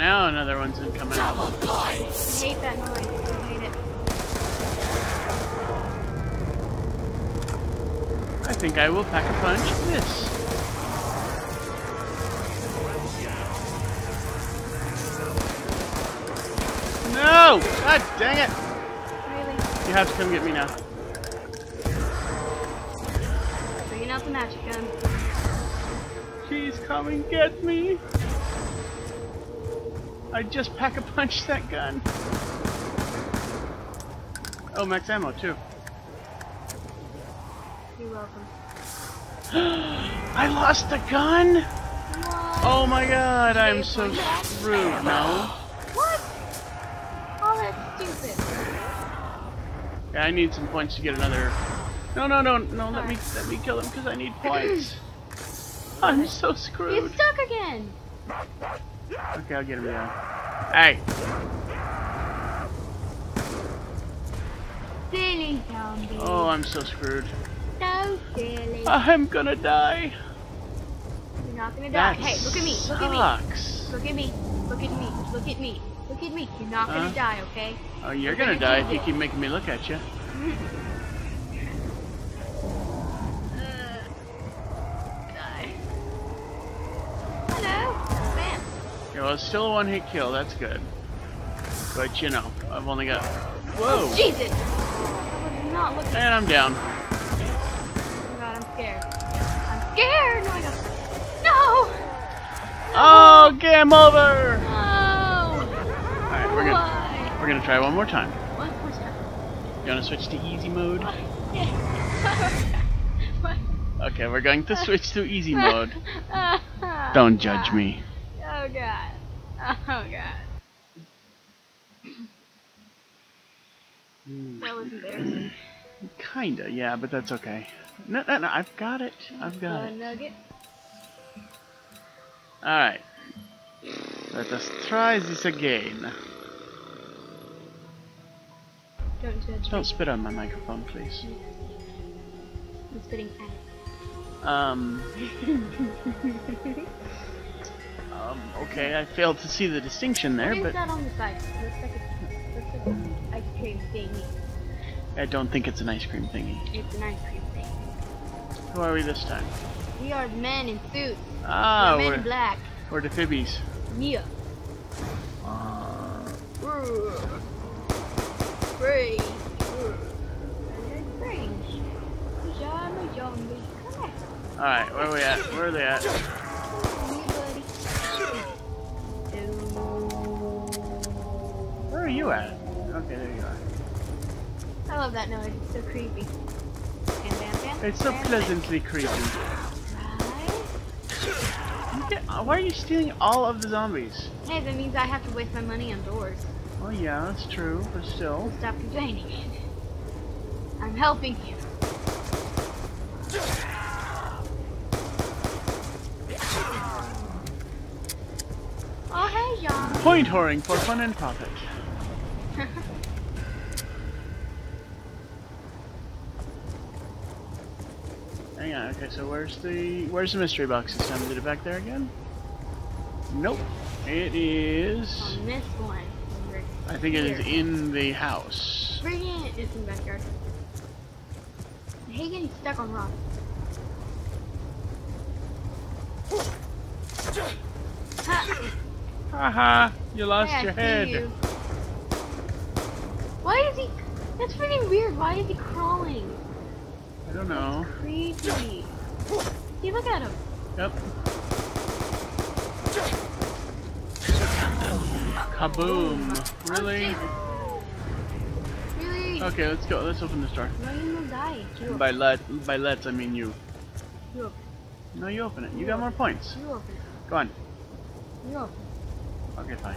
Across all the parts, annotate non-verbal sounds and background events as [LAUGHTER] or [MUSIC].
now another one's incoming. I hate that noise. I hate it. I think I will pack a punch this. No! God dang it! Really? You have to come get me now. Bringing out the magic gun. Please come and get me. I just pack a punch that gun. Oh, max ammo too. You're welcome. [GASPS] I lost the gun! What? Oh my god, I'm so screwed now. [GASPS] What? Oh, that's stupid. Yeah, I need some points to get another. No, no, no, no! Let me let me kill him because I need [CLEARS THROAT] points. I'm so screwed. He's stuck again. Okay, I'll get him down. Hey, Silly zombie. oh, I'm so screwed. So silly. I'm gonna die. You're not gonna die. That Hey, look at me. Look at me. sucks. Look at me. Look at me. Look at me. Look at me. You're not gonna die, okay? Oh, you're Look gonna at die if you keep making me look at you. [LAUGHS] Uh, die. Hello. Bam. Okay, well, it's still a one-hit kill. That's good. But you know, I've only got. Whoa! Jesus. Not looking. And I'm down. Oh God, I'm scared. I'm scared. No, I got. No. Oh, game over! No. Alright, we're gonna Why? we're gonna try one more time. What was that? You wanna switch to easy mode? [LAUGHS] Okay, we're going to switch to easy mode. [LAUGHS] Don't judge me. Oh god. Oh god. That was embarrassing. Kinda, yeah, but that's okay. No, no, no, I've got it. I've got Uh, it. nugget. Alright. Let us try this again. Don't judge Don't me. spit on my microphone, please. I'm spitting at it. Um, [LAUGHS] um, okay, I failed to see the distinction there, but that on the side? Looks like a, looks like an ice cream thingy. I don't think it's an ice cream thingy. It's an ice cream thing. Who are we this time? We are men in suits. Ah, we're men we're, in black. we're the Fibbies. Mia. Uh, Strange. Strange. I'm a zombie. Come here. Alright, where are we at? Where are they at? Are you at? Okay, there you are. I love that noise. It's so creepy. Bam, bam, bam. It's so pleasantly creepy. Right? Why are you stealing all of the zombies? Hey, that means I have to waste my money on doors. Oh yeah, that's true, but still. Stop complaining. I'm helping you. Oh, hey, John. Point whoring for fun and profit. Hang on, okay, so where's the where's the mystery box this time? Is it back there again? Nope. It is On this one. I think it is in the house. Bring it. It's in the backyard. I hate getting stuck on rocks. Ha! Haha, you lost Hey, your head. you. Why is he? That's freaking weird. Why is he crawling? I don't know. Creepy. See, look at him. Yep. Kaboom. Really? Really? Okay, let's go. Let's open this door. No, you will die. You By let by let's I mean you. You open No, you open it. You got more points. You open it. Go on. You open Okay, fine.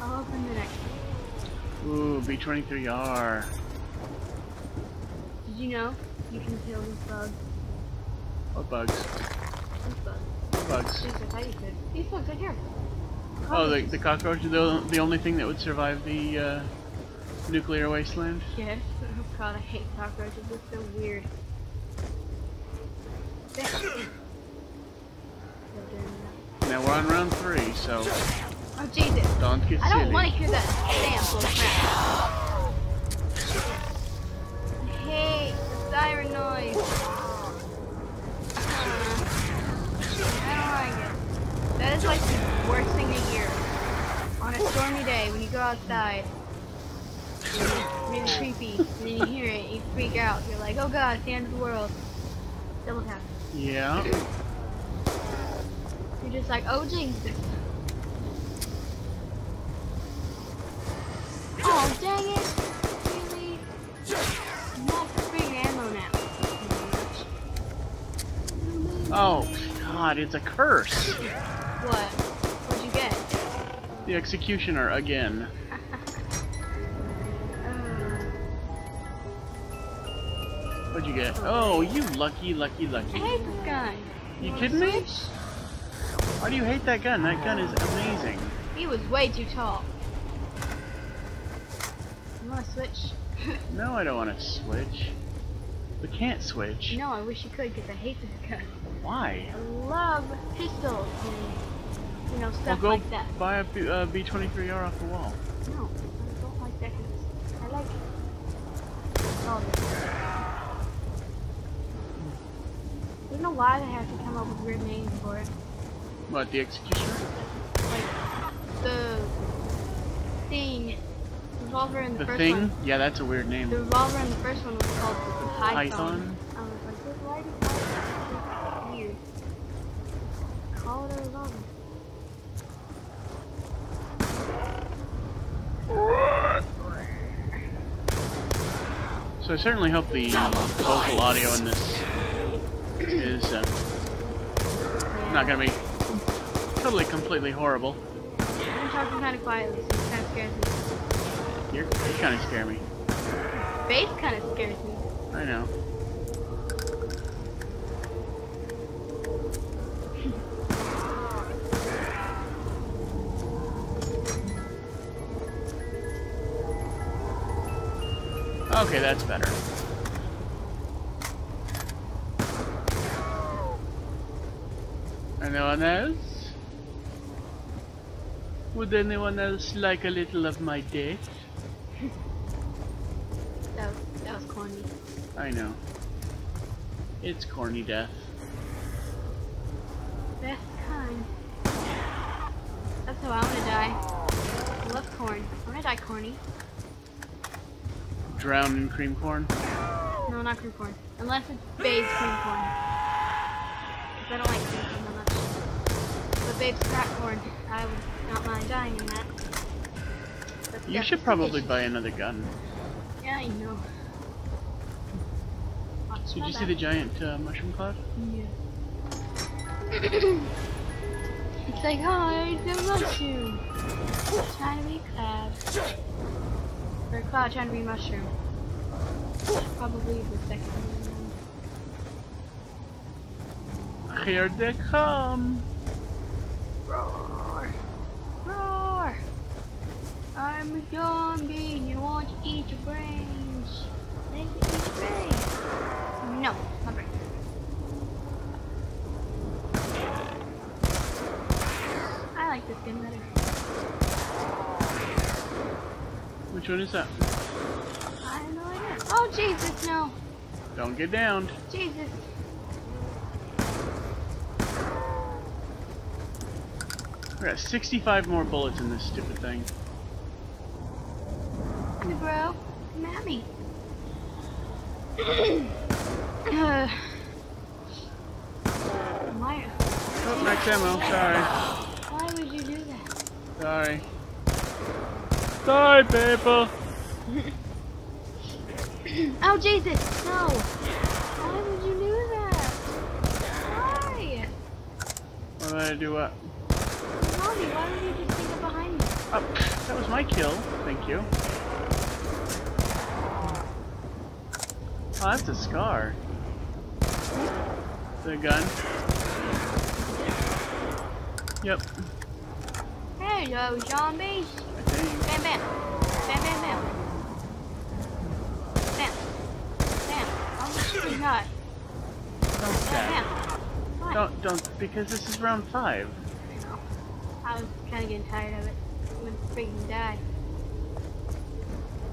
I'll open the next one. Ooh, B23R. Did you know you can kill these bugs? What bugs? These bugs. Bugs? Least I thought you could. These bugs right here. Oh, the, the cockroach is the, the only thing that would survive the uh, nuclear wasteland? Yes. Oh god, I hate cockroaches. They're so weird. There. They're doing that. Now we're on round three, so Oh Jesus! Don't get I don't want to hear that damn bull crap. Noise. Uh, I don't like it. That is like the worst thing to hear. On a stormy day when you go outside. It's really creepy. And then you hear it, you freak out. You're like, oh god, it's the end of the world. Double tap. Yeah. You're just like, oh Jesus. Oh dang it! Really? I'm not free ammo now. Oh, God, it's a curse. What? What'd you get? The executioner again. [LAUGHS] Uh, What'd you get? Oh, you lucky, lucky, lucky. I hate this gun. You wanna kidding me? Why do you hate that gun? That gun is amazing. He was way too tall. You wanna switch? [LAUGHS] No, I don't want to switch. We can't switch. no, I wish you could because I hate this gun. Why? I love pistols and, you know, Well, stuff go like that. buy a B- uh, B-23R off the wall. No, I don't like that. I like all this. I don't know why they have to come up with weird names for it. What, the executioner? Like the thing, revolver in the, The first thing? one. Yeah, that's a weird name. The revolver in the first one was called the Python. Python? I was like, "Wait, why do Python? Weird. Call it a revolver. So I certainly hope the vocal audio in this is uh, not gonna be totally completely horrible. I'm talking kind of quietly, so it kind of scares me. You're, you kind of scare me. Bass kind of scares me. I know. Okay, that's better. Anyone else? Would anyone else like a little of my death? That was, that was corny. I know. It's corny death. Best kind. That's how I want to die. I love corn. I want to die corny. Drown in cream corn. No, not cream corn. Unless it's Babe's cream corn. Because I don't like cream corn that much. But Babe's crack corn, I would not mind dying in that. That's You should probably buy another gun. Yeah, I know. Watch Did you see the giant uh, mushroom cloud? Yeah. [COUGHS] it's like, oh, hi, the mushroom. Trying to be crab. Or cloud trying to be mushroom. Probably the second one. Here they come. Roar! Roar! I'm a zombie and you want to eat your brains. Let me eat your brains. No, my brain. I like this gun better. Which one is that? I have no idea. Oh, Jesus, no. Don't get downed. Jesus. We got 65 more bullets in this stupid thing. Hey, bro. Come at me. uh, Oh, [COUGHS] max ammo. Sorry. why would you do that? Sorry. Sorry, people. [LAUGHS] Oh, Jesus! No! Why would you do that? Why? What did I do? What? Mommy, why would you just up behind me? Oh, that was my kill. Thank you. Oh, that's a scar. The gun. Yep, Hello, zombies! Bam, bam! Bam, bam, bam! Bam! Bam! Don't! Don't, because this is round five. I was kind of getting tired of it. I'm gonna freaking die.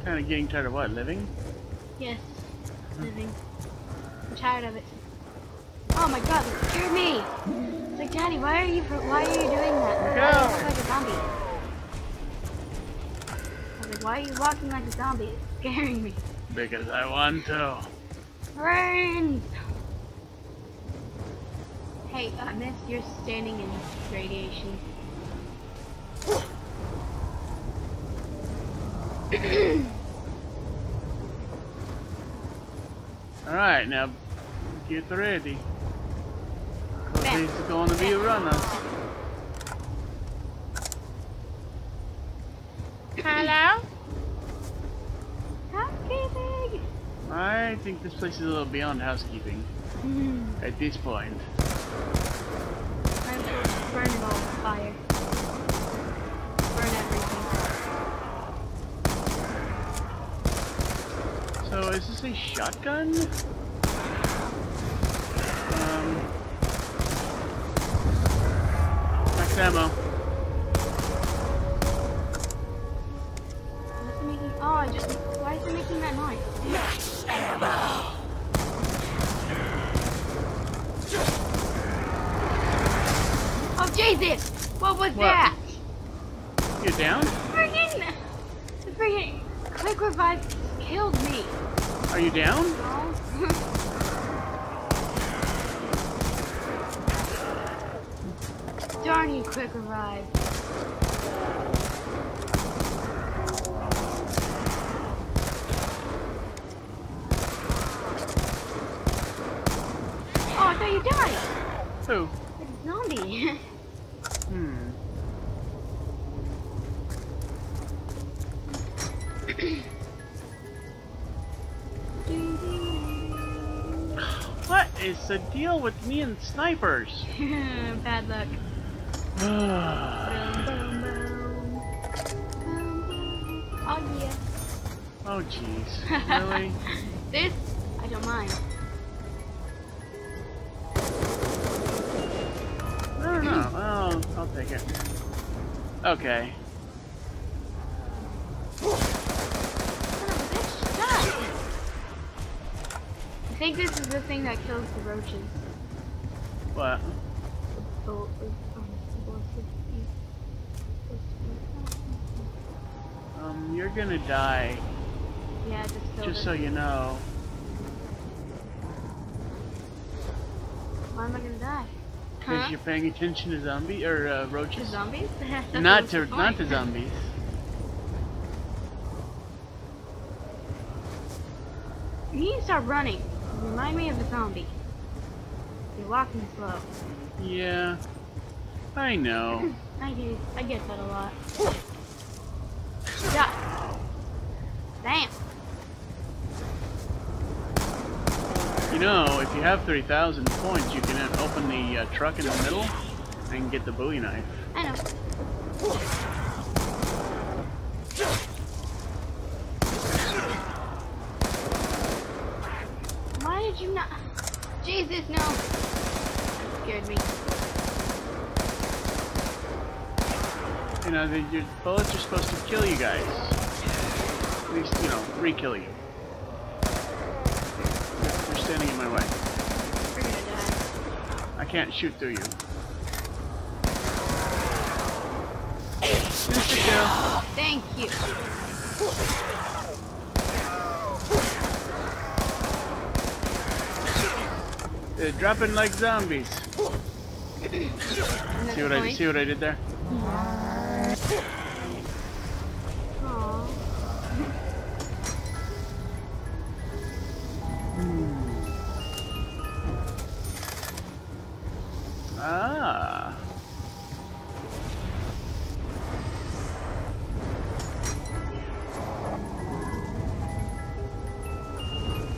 Kind of getting tired of what? Living? Yes, living. I'm tired of it. Oh my god, that scared me! It's like, Daddy, why are you why are you doing that? Look you look like a zombie? I why are you walking like a zombie? It's scaring me. Because I want to. Brains! Hey, uh, miss, you're standing in radiation. [CLEARS THROAT] Alright, now get ready. Cause Bam. it's gonna be a runner. Hello? Housekeeping! I think this place is a little beyond housekeeping at this point. I'm to burn it all with fire. Burn everything. So is this a shotgun? Um, max ammo. Darn you, quick revive. Oh, I thought you died. Who? A zombie. [LAUGHS] Hmm. What is the deal with me and snipers? [LAUGHS] Bad luck. Oh [SIGHS] yeah. oh jeez. Really? [LAUGHS] this, I don't mind. I don't know. Well, I'll take it. Okay. Son of a bitch, die! I think this is the thing that kills the roaches. What? The the- the you're gonna die, Yeah, just killed just so you know. Why am I gonna die? Because Huh? you're paying attention to zombies or uh, To roaches. zombies? [LAUGHS] Not to not to zombies. [LAUGHS] You need to start running. You remind me of a zombie. You're walking slow. Yeah. I know. [LAUGHS] I get, I get that a lot. Die. Damn. You know, if you have 3,000 points, you can open the uh, truck in the middle and get the Bowie knife. I know. Why did you not? Jesus, no. Scared me. You know, the, your bullets are supposed to kill you guys. At least, you know, re-kill you. You're standing in my way. We're gonna die. I can't shoot through you. Thank you. They're dropping like zombies. See what I see what I did there? Aw. Ah.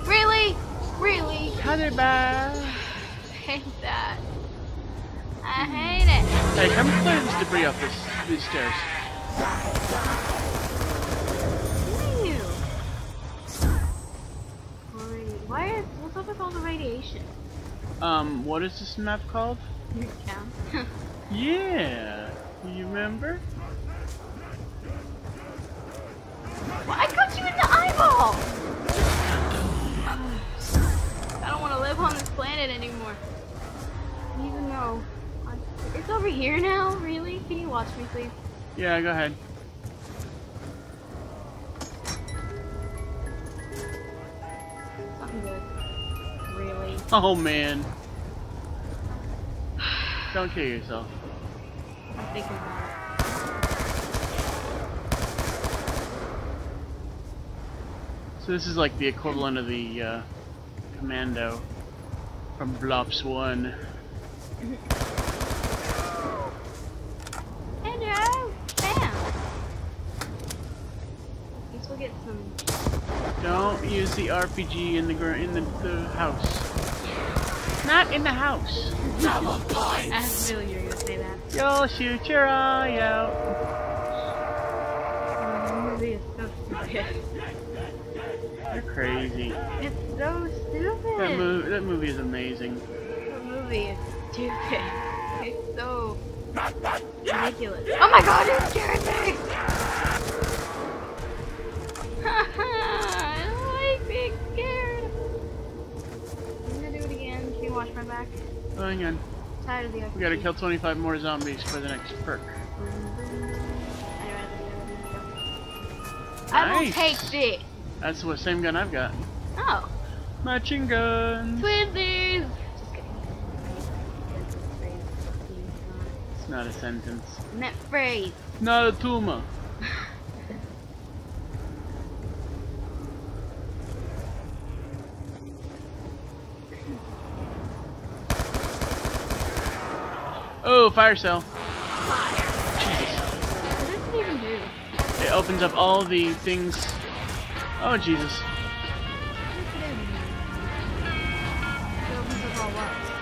Really? Really? Cutterbar. I hate that. I hate it. Hey, come clear this debris off this these stairs. Why is what's up with all the radiation? Um, what is this map called? Newtown. [LAUGHS] Yeah. You remember? Well, I got you in the eyeball! I don't want to live on this planet anymore. Even though I, it's over here now, really? Can you watch me, please? Yeah, go ahead. Something good. Really? Oh man. Don't kill yourself. I'm thinking about it. So this is like the equivalent of the uh, commando from Blops 1. [LAUGHS] Hello! Bam! Guess we'll get some. Don't use the RPG in the gr in the, the house. Not in the house. I have a feeling you're gonna say that. You'll shoot your eye out. Oh, the movie is so stupid. You're crazy. It's so stupid. That, mo- that movie is amazing. The movie is stupid. It's so ridiculous. Oh my god, it's scaring me! Back? Oh, hang on. Tired of the We gotta kill 25 more zombies for the next perk. Mm-hmm. Nice. I will take this. That's the same gun I've got. Oh, Matching gun. twinsies. Just kidding. It's not a sentence. Net phrase. Not a tumor. Oh, fire sale. Jesus. What does it even do? It opens up all the things. Oh, Jesus. What does it even do? It opens up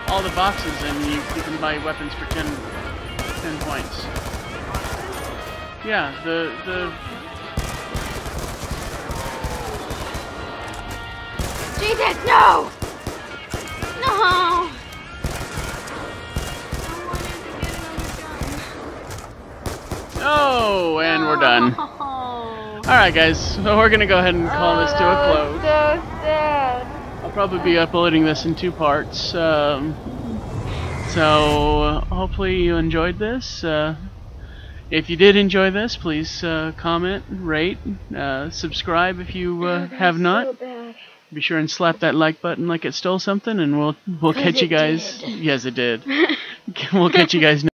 all? All the boxes, and you, you can buy weapons for 10, 10 points. Yeah, the, the Jesus! No! We're done. [LAUGHS] Alright, guys, so we're gonna go ahead and call this to a close. So sad. I'll probably be uploading this in two parts. Um, so hopefully you enjoyed this. Uh, if you did enjoy this, please uh, comment, rate, uh, subscribe if you uh, have not. So. Be sure and slap that like button like it stole something, and we'll we'll catch you guys. did. Yes, it did. [LAUGHS] we'll catch you guys. [LAUGHS]